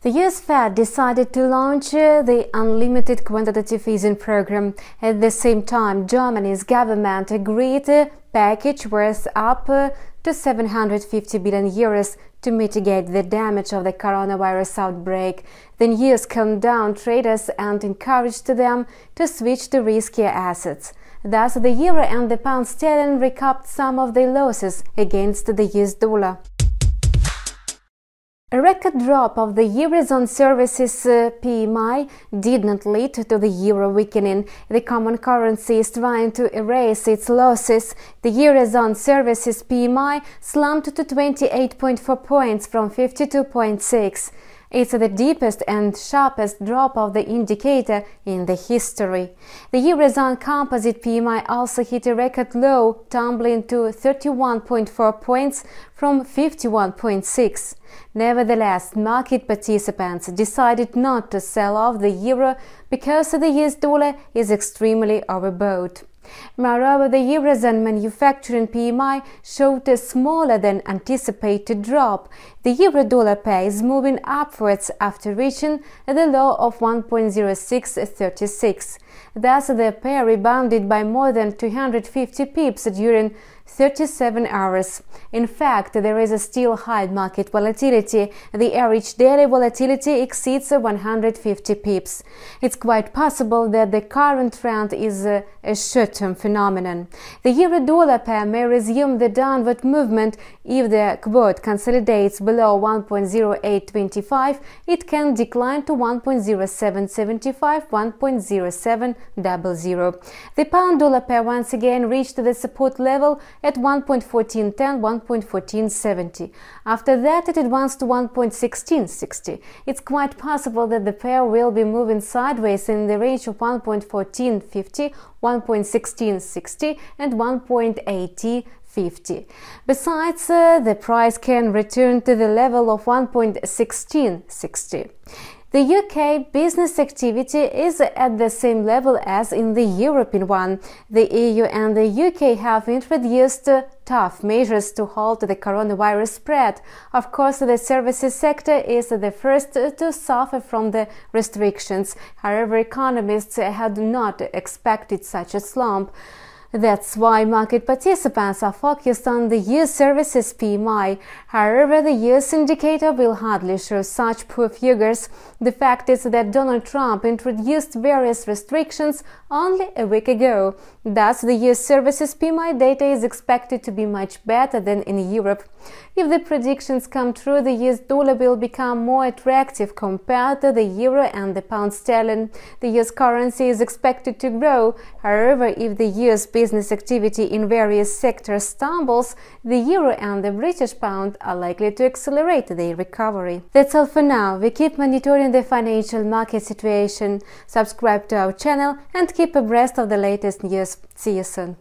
The US Fed decided to launch uh, the unlimited quantitative easing program. At the same time, Germany's government agreed a package worth up uh, to 750 billion euros to mitigate the damage of the coronavirus outbreak. The news calmed down traders and encouraged them to switch to riskier assets. Thus, the euro and the pound sterling recouped some of their losses against the US dollar. A record drop of the Eurozone services uh, PMI did not lead to the euro weakening. The common currency is trying to erase its losses. The Eurozone services PMI slumped to 28.4 points from 52.6. It's the deepest and sharpest drop of the indicator in the history. The Eurozone composite PMI also hit a record low, tumbling to 31.4 points from 51.6. Nevertheless, market participants decided not to sell off the euro because the US dollar is extremely overbought. Moreover, the Eurozone manufacturing PMI showed a smaller than anticipated drop. The euro-dollar pair is moving upwards after reaching the low of 1.0636. Thus, the pair rebounded by more than 250 pips during 37 hours. In fact, there is a still high market volatility. The average daily volatility exceeds 150 pips. It's quite possible that the current trend is a, a short-term phenomenon. The euro-dollar pair may resume the downward movement if the quote consolidates below 1.0825. It can decline to 1.0775, 1.0700. The pound-dollar pair once again reached the support level at 1.1410, 1.1470. After that, it advanced to 1.1660. It's quite possible that the pair will be moving sideways in the range of 1.1450, 1.1660 and 1.8050. Besides, uh, the price can return to the level of 1.1660. The UK business activity is at the same level as in the European one. The EU and the UK have introduced tough measures to halt the coronavirus spread. Of course, the services sector is the first to suffer from the restrictions. However, economists had not expected such a slump. That's why market participants are focused on the US services PMI. However, the US indicator will hardly show such poor figures. The fact is that Donald Trump introduced various restrictions only a week ago. Thus, the US services PMI data is expected to be much better than in Europe. If the predictions come true, the US dollar will become more attractive compared to the euro and the pound sterling. The US currency is expected to grow. However, if the US business activity in various sectors stumbles, the euro and the British pound are likely to accelerate their recovery. That's all for now. We keep monitoring the financial market situation. Subscribe to our channel and keep abreast of the latest news. See you soon.